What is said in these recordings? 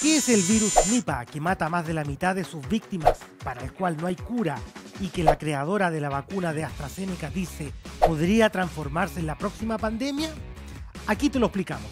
¿Qué es el virus Nipah que mata a más de la mitad de sus víctimas, para el cual no hay cura y que la creadora de la vacuna de AstraZeneca dice podría transformarse en la próxima pandemia? Aquí te lo explicamos.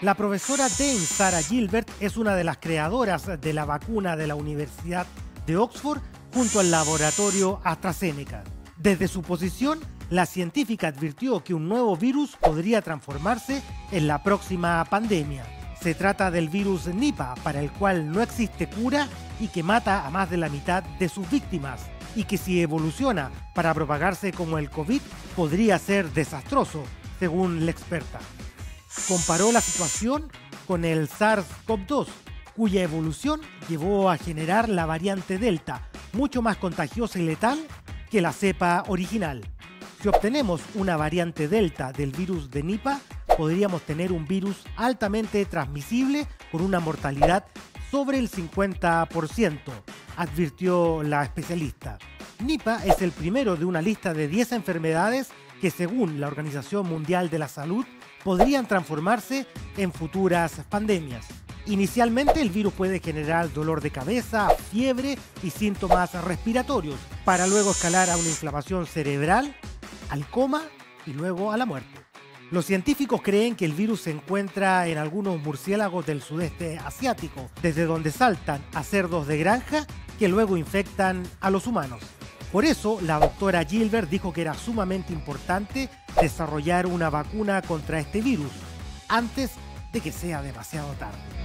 La profesora Dane Sarah Gilbert es una de las creadoras de la vacuna de la Universidad de Oxford junto al laboratorio AstraZeneca. Desde su posición, la científica advirtió que un nuevo virus podría transformarse en la próxima pandemia. Se trata del virus Nipah, para el cual no existe cura y que mata a más de la mitad de sus víctimas, y que si evoluciona para propagarse como el COVID podría ser desastroso, según la experta. Comparó la situación con el SARS-CoV-2, cuya evolución llevó a generar la variante Delta, mucho más contagiosa y letal que la cepa original. Si obtenemos una variante Delta del virus de Nipah, podríamos tener un virus altamente transmisible con una mortalidad sobre el 50%, advirtió la especialista. Nipah es el primero de una lista de 10 enfermedades que según la Organización Mundial de la Salud podrían transformarse en futuras pandemias. Inicialmente el virus puede generar dolor de cabeza, fiebre y síntomas respiratorios, para luego escalar a una inflamación cerebral, al coma y luego a la muerte. Los científicos creen que el virus se encuentra en algunos murciélagos del sudeste asiático, desde donde saltan a cerdos de granja que luego infectan a los humanos. Por eso, la doctora Gilbert dijo que era sumamente importante desarrollar una vacuna contra este virus antes de que sea demasiado tarde.